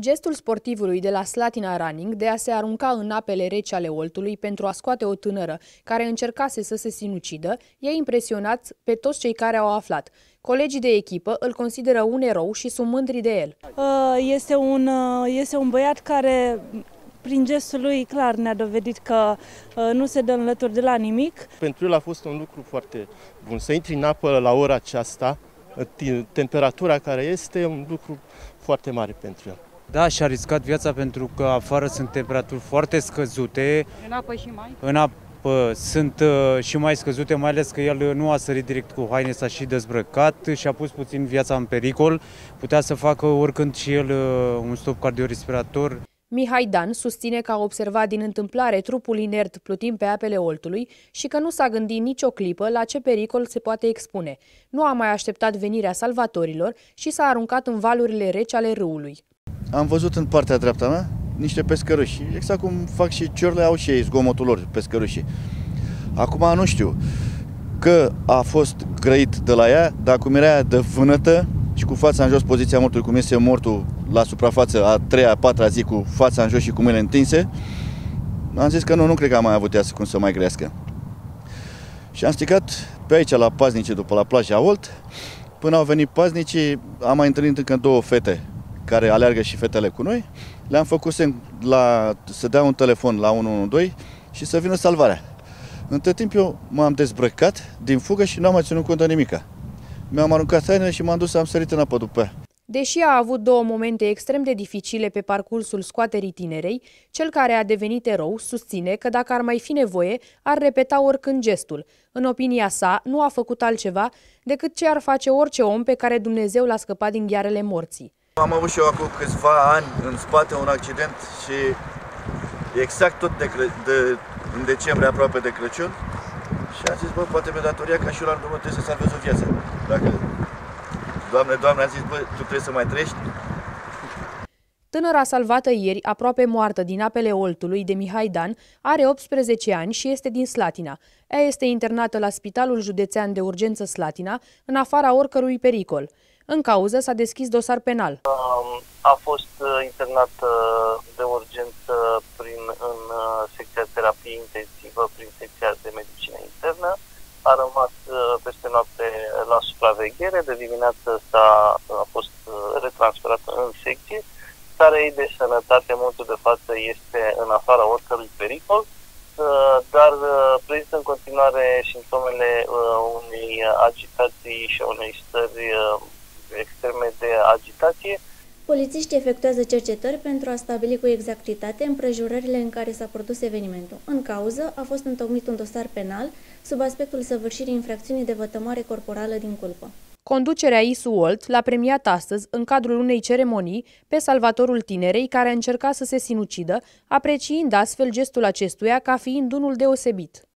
Gestul sportivului de la Slatina Running de a se arunca în apele reci ale Oltului pentru a scoate o tânără care încercase să se sinucidă i-a impresionat pe toți cei care au aflat. Colegii de echipă îl consideră un erou și sunt mândri de el. Uh, este un, uh, este un băiat care prin gestul lui clar ne-a dovedit că uh, nu se dă înlături de la nimic. Pentru el a fost un lucru foarte bun. Să intri în apă la ora aceasta, temperatura care este, un lucru foarte mare pentru el. Da, și-a riscat viața pentru că afară sunt temperaturi foarte scăzute. În apă și mai? În apă sunt uh, și mai scăzute, mai ales că el nu a sărit direct cu haine, s-a și dezbrăcat și a pus puțin viața în pericol. Putea să facă oricând și el uh, un stop cardiorespirator. Mihai Dan susține că a observat din întâmplare trupul inert plutind pe apele Oltului și că nu s-a gândit nicio clipă la ce pericol se poate expune. Nu a mai așteptat venirea salvatorilor și s-a aruncat în valurile reci ale râului. Am văzut în partea dreapta mea niște pescăruși, exact cum fac și ciorle, au și ei zgomotul lor, pescărușii. Acum nu știu că a fost grăit de la ea, dar cum era de vânătă și cu fața în jos poziția mortului, cum este mortul la suprafață a treia, a patra zi cu fața în jos și cu mâinile întinse, am zis că nu, nu cred că am mai avut ea cum să mai crească. Și am stricat pe aici la paznice după la plaja Olt, până au venit paznicii, am mai întâlnit încă două fete care aleargă și fetele cu noi, le-am făcut semn la, să dea un telefon la 112 și să vină salvarea. Între timp eu m-am dezbrăcat din fugă și nu am mai ținut cont de nimica. Mi-am aruncat hainele și m-am dus, am sărit în apă după ea. Deși a avut două momente extrem de dificile pe parcursul scoaterii tinerei, cel care a devenit erou susține că dacă ar mai fi nevoie, ar repeta oricând gestul. În opinia sa, nu a făcut altceva decât ce ar face orice om pe care Dumnezeu l-a scăpat din ghearele morții. Am avut și eu acum câțiva ani în spate un accident și exact tot de, de, în decembrie, aproape de Crăciun. Și am zis, bă, poate pe datoria ca și eu la urmă trebuie să salvez o viață. Dacă, Doamne, Doamne, am zis, bă, tu trebuie să mai trăiești. Tânăra salvată ieri, aproape moartă din apele Oltului de Mihai Dan, are 18 ani și este din Slatina. Ea este internată la Spitalul Județean de Urgență Slatina, în afara oricărui pericol. În cauză s-a deschis dosar penal. A fost uh, internat de urgență prin, în uh, secția terapie intensivă, prin secția de medicină internă. A rămas uh, peste noapte la supraveghere. De dimineață s-a, a fost retransferat în secție. Starea ei de sănătate, în momentul de față, este în afara oricărui pericol dar prezintă în continuare simptomele unei agitații și unei stări extreme de agitație. Polițiștii efectuează cercetări pentru a stabili cu exactitate împrejurările în care s-a produs evenimentul. În cauză a fost întocmit un dosar penal sub aspectul săvârșirii infracțiunii de vătămare corporală din culpă. Conducerea ISU Olt l-a premiat astăzi, în cadrul unei ceremonii, pe salvatorul tinerei care a încercat să se sinucidă, apreciind astfel gestul acestuia ca fiind unul deosebit.